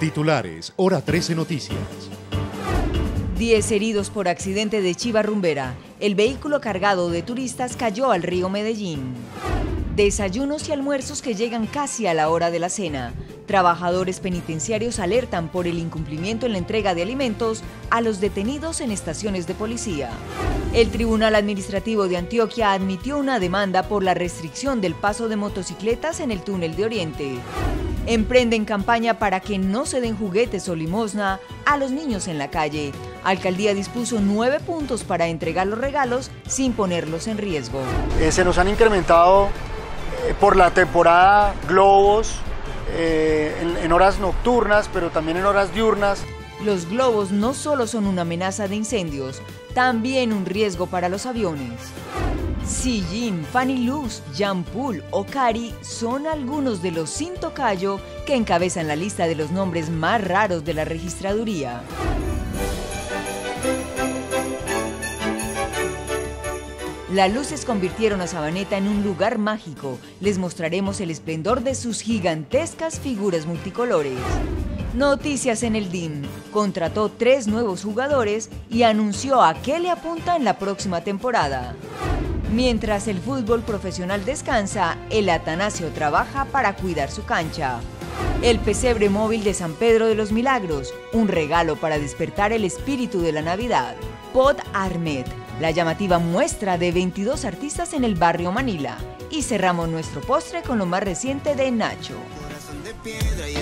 Titulares, hora 13 Noticias. 10 heridos por accidente de Chiva Rumbera. El vehículo cargado de turistas cayó al río Medellín. Desayunos y almuerzos que llegan casi a la hora de la cena. Trabajadores penitenciarios alertan por el incumplimiento en la entrega de alimentos a los detenidos en estaciones de policía. El Tribunal Administrativo de Antioquia admitió una demanda por la restricción del paso de motocicletas en el túnel de Oriente. Emprenden campaña para que no se den juguetes o limosna a los niños en la calle. Alcaldía dispuso nueve puntos para entregar los regalos sin ponerlos en riesgo. Eh, se nos han incrementado eh, por la temporada globos eh, en, en horas nocturnas, pero también en horas diurnas. Los globos no solo son una amenaza de incendios, también un riesgo para los aviones. Si Jim, Fanny Luz, Jean Paul o Cari son algunos de los sin tocayo que encabezan la lista de los nombres más raros de la registraduría. Las luces convirtieron a Sabaneta en un lugar mágico. Les mostraremos el esplendor de sus gigantescas figuras multicolores. Noticias en el DIM. Contrató tres nuevos jugadores y anunció a qué le apunta en la próxima temporada. Mientras el fútbol profesional descansa, el Atanasio trabaja para cuidar su cancha. El pesebre móvil de San Pedro de los Milagros, un regalo para despertar el espíritu de la Navidad. Pod Armet, la llamativa muestra de 22 artistas en el barrio Manila. Y cerramos nuestro postre con lo más reciente de Nacho. Corazón de piedra y